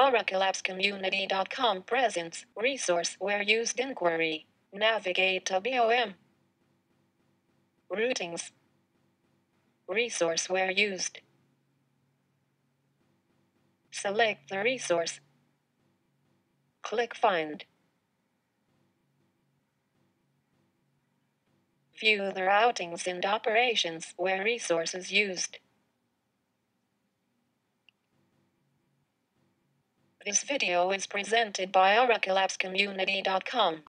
OracleAppsCommunity.com presents resource where used inquiry. Navigate to BOM. Routings. Resource where used. Select the resource. Click Find. View the routings and operations where resource is used. This video is presented by OracleAppsCommunity.com.